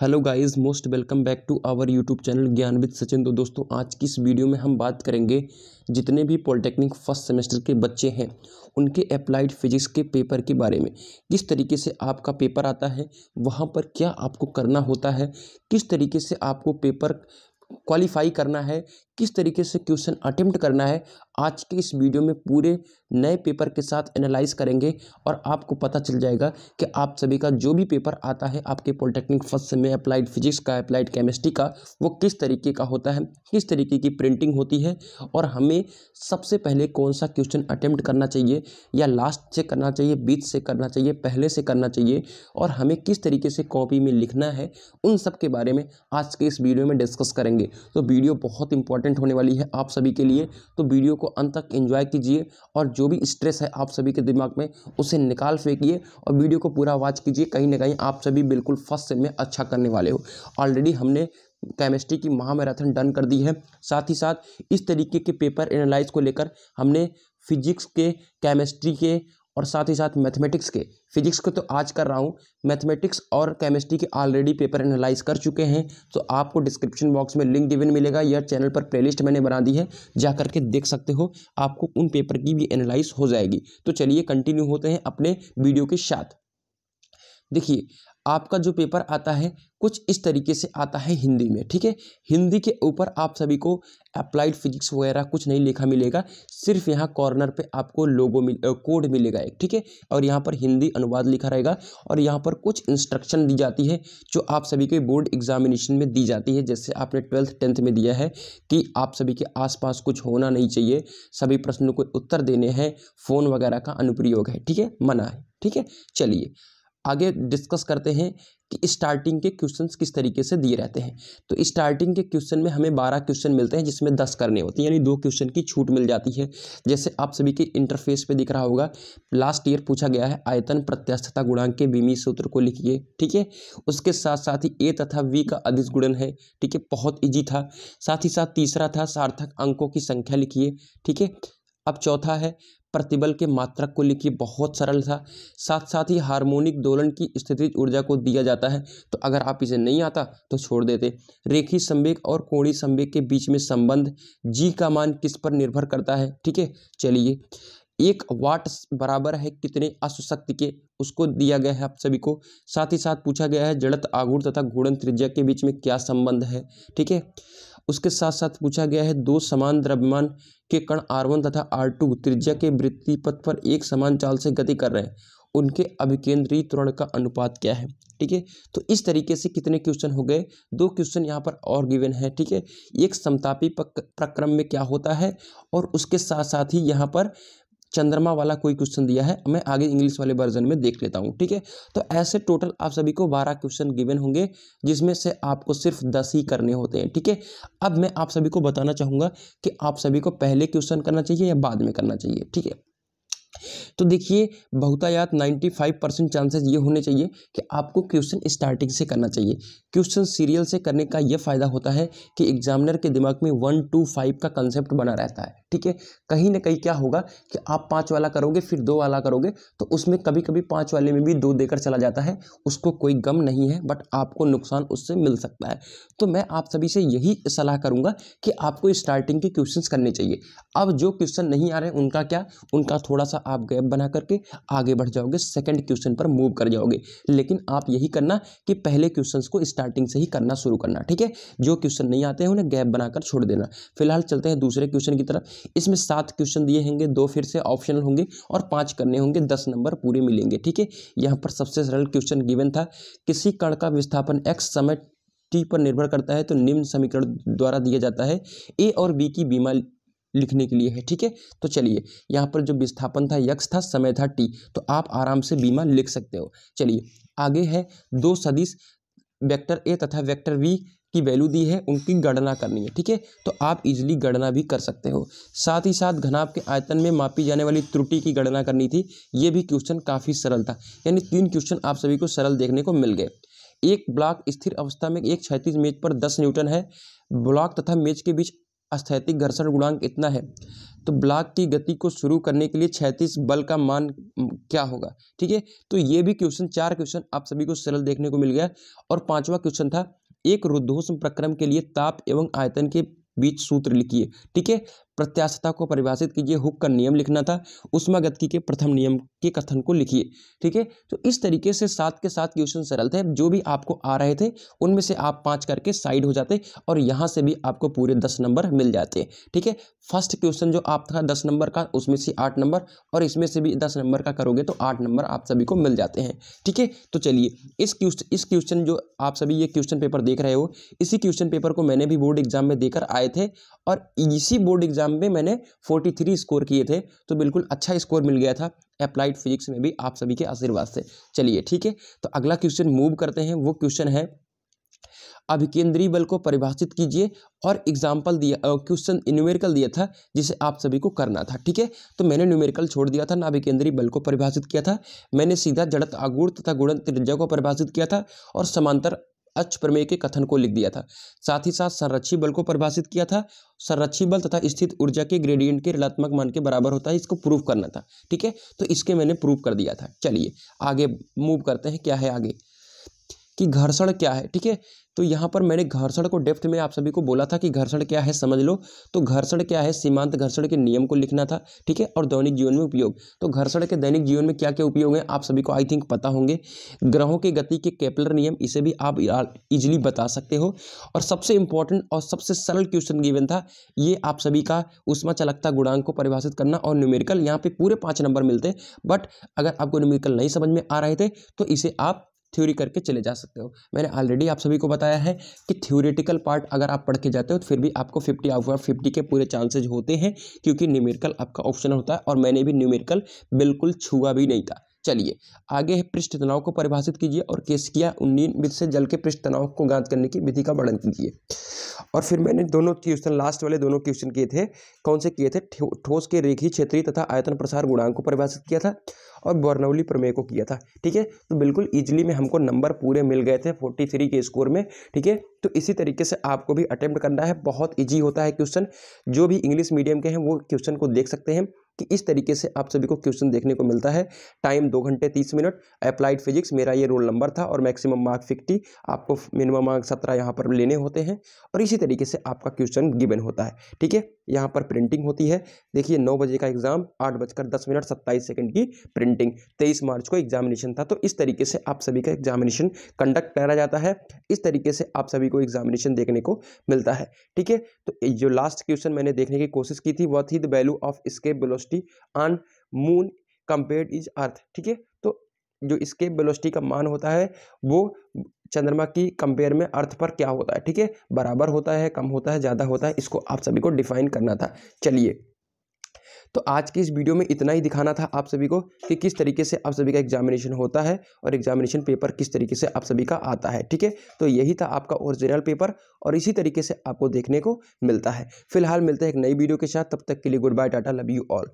Hello guys, most welcome back to our YouTube channel Gyan with Sachin. तो दोस्तों, आज की इस वीडियो में हम बात करेंगे जितने भी पॉलिटेक्निक फ़र्स्ट सेमेस्टर के बच्चे हैं, उनके अप्लाइड फिजिक्स के पेपर के बारे में। किस तरीके से आपका पेपर आता है, वहाँ पर क्या आपको करना होता है, किस तरीके से आपको पेपर क्वालिफाई करना है किस तरीके से क्वेश्चन अटेम्प्ट करना है, आज के इस वीडियो में पूरे नए पेपर के साथ एनालाइज करेंगे और आपको पता चल जाएगा कि आप सभी का जो भी पेपर आता है, आपके पॉलिटेक्निक फ़र्स्ट में अप्लाइड फिजिक्स का, अप्लाइड केमिस्ट्री का, वो किस तरीके का होता है, किस तरीके की प्रिंटिंग होती है और हमें सबसे पहले कौन सा क्वेश्चन अटैम्प्ट करना चाहिए या लास्ट से करना चाहिए, बीच से करना चाहिए, पहले से करना चाहिए और हमें किस तरीके से कॉपी में लिखना है, उन सब के बारे में आज के इस वीडियो में डिस्कस करेंगे। तो वीडियो बहुत इंपॉर्टेंट होने वाली है आप सभी के लिए तो वीडियो को अंत तक एंजॉय कीजिए और जो भी स्ट्रेस है आप सभी के दिमाग में, उसे निकाल फेंकिए और वीडियो को पूरा वॉच कीजिए। कहीं ना कहीं आप सभी बिल्कुल फ़र्स्ट सेम में अच्छा करने वाले हो। ऑलरेडी हमने केमिस्ट्री की महामैराथन डन कर दी है। साथ ही साथ इस तरीके के पेपर एनालाइज को लेकर हमने फिजिक्स के केमिस्ट्री के और साथ ही साथ मैथमेटिक्स के। फिजिक्स को तो आज कर रहा हूँ। मैथमेटिक्स और केमिस्ट्री के ऑलरेडी पेपर एनालाइज कर चुके हैं। तो आपको डिस्क्रिप्शन बॉक्स में लिंक डिवन मिलेगा। या चैनल पर प्लेलिस्ट मैंने बना दी है। जा करके देख सकते हो। आपको उन पेपर की भी एनालाइज हो जाएगी। तो चलिए कंटिन्यू होते हैं अपने वीडियो के साथ। देखिए आपका जो पेपर आता है, कुछ इस तरीके से आता है हिंदी में, ठीक है? हिंदी के ऊपर आप सभी को अप्लाइड फिजिक्स वगैरह कुछ नहीं लिखा मिलेगा, सिर्फ़ यहाँ कॉर्नर पे आपको लोगो मिल कोड मिलेगा एक, ठीक है? और यहाँ पर हिंदी अनुवाद लिखा रहेगा और यहाँ पर कुछ इंस्ट्रक्शन दी जाती है, जो आप सभी के बोर्ड एग्जामिनेशन में दी जाती है, जैसे आपने ट्वेल्थ टेंथ में दिया है कि आप सभी के आसपास कुछ होना नहीं चाहिए, सभी प्रश्नों को उत्तर देने हैं फ़ोन वगैरह का अनुप्रयोग है, ठीक है? मना है, ठीक है? चलिए आगे डिस्कस करते हैं कि स्टार्टिंग के क्वेश्चंस किस तरीके से दिए रहते हैं। तो स्टार्टिंग के क्वेश्चन में हमें बारह क्वेश्चन मिलते हैं, जिसमें दस करने होते हैं, यानी दो क्वेश्चन की छूट मिल जाती है। जैसे आप सभी के इंटरफेस पे दिख रहा होगा लास्ट ईयर पूछा गया है, आयतन प्रत्यास्थता गुणांक के बीमी सूत्र को लिखिए, ठीक है? उसके साथ साथ ही ए तथा वी का अधिस गुणन है, ठीक है? बहुत ईजी था। साथ ही साथ तीसरा था, सार्थक अंकों की संख्या लिखिए, ठीक है? अब चौथा है प्रतिबल के मात्रक को लिखिए, बहुत सरल था। साथ साथ ही हार्मोनिक दोलन की स्थिति ऊर्जा को दिया जाता है तो अगर आप इसे नहीं आता तो छोड़ देते। रेखी संवेग और कोणी संवेग के बीच में संबंध जी का मान किस पर निर्भर करता है? ठीक है, चलिए। एक वाट बराबर है कितने अश्वशक्ति के? उसको दिया गया है आप सभी को। साथ ही साथ पूछा गया है जड़त आगुड़ तथा घूर्णन त्रिज्या के बीच में क्या संबंध है? ठीक है। उसके साथ साथ पूछा गया है, दो समान द्रव्यमान के कण आर वन तथा आर टू त्रिज्या के वृत्ति पथ पर एक समान चाल से गति कर रहे हैं। उनके अभिकेंद्रीय त्वरण का अनुपात क्या है? ठीक है? तो इस तरीके से कितने क्वेश्चन हो गए? दो क्वेश्चन यहाँ पर और गिवन है, ठीक है? एक समतापी प्रक्रम में क्या होता है? और उसके साथ साथ ही यहाँ पर चंद्रमा वाला कोई क्वेश्चन दिया है, मैं आगे इंग्लिश वाले वर्जन में देख लेता हूँ, ठीक है? तो ऐसे टोटल आप सभी को बारह क्वेश्चन गिवन होंगे, जिसमें से आपको सिर्फ़ दस ही करने होते हैं, ठीक है? अब मैं आप सभी को बताना चाहूँगा कि आप सभी को पहले क्वेश्चन करना चाहिए या बाद में करना चाहिए, ठीक है? तो देखिए, बहुतायात 95 परसेंट चांसेस ये होने चाहिए कि आपको क्वेश्चन स्टार्टिंग से करना चाहिए। क्वेश्चन सीरियल से करने का ये फ़ायदा होता है कि एग्जामिनर के दिमाग में वन टू फाइव का कंसेप्ट बना रहता है। ठीक है? कहीं ना कहीं क्या होगा कि आप पाँच वाला करोगे, फिर दो वाला करोगे तो उसमें कभी कभी पाँच वाले में भी दो देकर चला जाता है, उसको कोई गम नहीं है, बट आपको नुकसान उससे मिल सकता है। तो मैं आप सभी से यही सलाह करूँगा कि आपको स्टार्टिंग के क्वेश्चन करने चाहिए। अब जो क्वेश्चन नहीं आ रहे, उनका क्या? उनका थोड़ा सा आप गैप बना करके आगे बढ़ जाओगे सेकेंड क्वेश्चन पर मूव कर जाओगे। लेकिन आप यही करना कि पहले क्वेश्चन को स्टार्टिंग से ही करना शुरू करना, ठीक है? जो क्वेश्चन नहीं आते हैं, उन्हें गैप बनाकर छोड़ देना। फ़िलहाल चलते हैं दूसरे क्वेश्चन की तरफ़। इसमें सात क्वेश्चन दिए होंगे, दो फिर से ऑप्शनल होंगे और पाँच करने होंगे, दस नंबर पूरे मिलेंगे, ठीक है? यहाँ पर सबसे सरल क्वेश्चन गिवन था, किसी कण का विस्थापन एक्स समय टी पर निर्भर करता है तो निम्न समीकरण द्वारा दिया जाता है ए और बी की बीमा लिखने के लिए है, ठीक है? तो चलिए, यहाँ पर जो विस्थापन था यक्स था, समय था टी तो आप आराम से बीमा लिख सकते हो। चलिए, आगे है दो सदिश, वेक्टर ए तथा वेक्टर वी की वैल्यू दी है, उनकी गणना करनी है, ठीक है? तो आप इजीली गणना भी कर सकते हो। साथ ही साथ घनाभ के आयतन में मापी जाने वाली त्रुटि की गणना करनी थी। ये भी क्वेश्चन काफ़ी सरल था। यानी तीन क्वेश्चन आप सभी को सरल देखने को मिल गए। एक ब्लॉक स्थिर अवस्था में एक क्षैतिज मेज पर दस न्यूटन है। ब्लॉक तथा मेज के बीच अस्थैतिक घर्षण गुणांक इतना है। तो ब्लॉक की गति को शुरू करने के लिए छैतीस बल का मान क्या होगा, ठीक है? तो ये भी क्वेश्चन चार क्वेश्चन आप सभी को सरल देखने को मिल गया। और पांचवा क्वेश्चन था एक रुद्धोष्म प्रक्रम के लिए ताप एवं आयतन के बीच सूत्र लिखिए ठीक है? प्रत्याशता को परिभाषित कीजिए, हुक का नियम लिखना था उष्मागतिकी के प्रथम नियम के कथन को लिखिए, ठीक है? तो इस तरीके से सात के साथ क्वेश्चन सरल थे, जो भी आपको आ रहे थे, उनमें से आप पाँच करके साइड हो जाते और यहाँ से भी आपको पूरे दस नंबर मिल जाते, ठीक है? फ़र्स्ट क्वेश्चन जो आप था, दस नंबर का, उसमें से आठ नंबर और इसमें से भी दस नंबर का करोगे तो आठ नंबर आप सभी को मिल जाते हैं, ठीक है? तो चलिए, इस क्वेश्चन इस क्वेश्चन जो आप सभी ये क्वेश्चन पेपर देख रहे हो, इसी क्वेश्चन पेपर को मैंने भी बोर्ड एग्ज़ाम में देकर आए थे और इसी बोर्ड एग्ज़ाम में मैंने फोर्टी थ्री स्कोर किए थे तो बिल्कुल अच्छा स्कोर मिल गया था अप्लाइड फिजिक्स में भी आप सभी के आशीर्वाद से। चलिए, ठीक है? तो अगला क्वेश्चन मूव करते हैं, वो क्वेश्चन है, अभिकेंद्रीय बल को परिभाषित कीजिए और एग्ज़ाम्पल दिया क्वेश्चन न्यूमेरिकल दिया था, जिसे आप सभी को करना था, ठीक है? तो मैंने न्यूमेरिकल छोड़ दिया था, ना अभिकेंद्रीय बल को परिभाषित किया था, मैंने सीधा जड़त आगुण तथा गुणन त्रिज्या को परिभाषित किया था और समांतर अच प्रमेय के कथन को लिख दिया था। साथ ही साथ संरक्षी बल को परिभाषित किया था। संरक्षी बल तथा स्थित ऊर्जा के ग्रेडियंट के ऋणात्मक मान के बराबर होता है, इसको प्रूफ करना था। ठीक है? तो इसके मैंने प्रूव कर दिया था। चलिए, आगे मूव करते हैं, क्या है आगे? कि घर्षण क्या है, ठीक है? तो यहाँ पर मैंने घर्षण को डेप्थ में आप सभी को बोला था कि घर्षण क्या है, समझ लो। तो घर्षण क्या है? सीमांत घर्षण के नियम को लिखना था, ठीक है? और दैनिक जीवन में उपयोग। तो घर्षण के दैनिक जीवन में क्या क्या उपयोग है, आप सभी को आई थिंक पता होंगे। ग्रहों की गति के केपलर नियम, इसे भी आप इजिली बता सकते हो। और सबसे इंपॉर्टेंट और सबसे सरल क्वेश्चन गिवन था, ये आप सभी का उष्मा चलकता गुणांक को परिभाषित करना और न्यूमेरिकल यहाँ पे पूरे पाँच नंबर मिलते बट अगर आपको न्यूमेरिकल नहीं समझ में आ रहे थे तो इसे आप थ्योरी करके चले जा सकते हो। मैंने ऑलरेडी आप सभी को बताया है कि थ्योरेटिकल पार्ट अगर आप पढ़ के जाते हो तो फिर भी आपको फिफ्टी आउट ऑफ़ फिफ्टी के पूरे चांसेज होते हैं, क्योंकि न्यूमेरिकल आपका ऑप्शन होता है, और मैंने भी न्यूमेरिकल बिल्कुल छुआ भी नहीं था। चलिए, आगे है पृष्ठ तनाव को परिभाषित कीजिए और केसिया उन्नीन विधि से जल के पृष्ठ तनाव को गांत करने की विधि का वर्णन कीजिए। और फिर मैंने दोनों क्वेश्चन लास्ट वाले दोनों क्वेश्चन किए थे, कौन से किए थे? ठोस के रेखी क्षेत्रीय तथा आयतन प्रसार गुणांक को परिभाषित किया था और बर्नौली प्रमेय को किया था, ठीक है? तो बिल्कुल ईजिली में हमको नंबर पूरे मिल गए थे फोर्टी थ्री के स्कोर में, ठीक है? तो इसी तरीके से आपको भी अटेम्प्ट करना है, बहुत ईजी होता है क्वेश्चन जो भी इंग्लिश मीडियम के हैं वो क्वेश्चन को देख सकते हैं। कि इस तरीके से आप सभी को क्वेश्चन देखने को मिलता है। टाइम दो घंटे तीस मिनट अप्लाइड फिजिक्स मेरा ये रोल नंबर था और मैक्सिमम मार्क फिफ्टी, आपको मिनिमम मार्क सत्रह यहाँ पर लेने होते हैं और इसी तरीके से आपका क्वेश्चन गिवन होता है। ठीक है? यहाँ पर प्रिंटिंग होती है। देखिए, नौ बजे का एग्ज़ाम, आठ बजकर दस मिनट सत्ताईस सेकंड की प्रिंटिंग। तेईस मार्च को एग्जामिनेशन था तो इस तरीके से आप सभी का एग्जामिनेशन कंडक्ट करा जाता है। इस तरीके से आप सभी को एग्जामिनेशन देखने को मिलता है। ठीक है? तो जो लास्ट क्वेश्चन मैंने देखने की कोशिश की थी, वह थी the value of escape velocity. On moon compared is earth ठीक है? तो जो स्केप वेलोसिटी का मान होता है, वो चंद्रमा की कंपेयर में अर्थ पर क्या होता है, ठीक है? बराबर होता है, कम होता है, ज़्यादा होता है, इसको आप सभी को डिफाइन करना था। चलिए तो आज की इस वीडियो में इतना ही दिखाना था आप सभी को कि किस तरीके से आप सभी का एग्जामिनेशन होता है और एग्जामिनेशन पेपर किस तरीके से आप सभी का आता है, ठीक है? तो यही था आपका ओरिजिनल पेपर और इसी तरीके से आपको देखने को मिलता है। फ़िलहाल मिलते हैं एक नई वीडियो के साथ, तब तक के लिए good bye tata love you all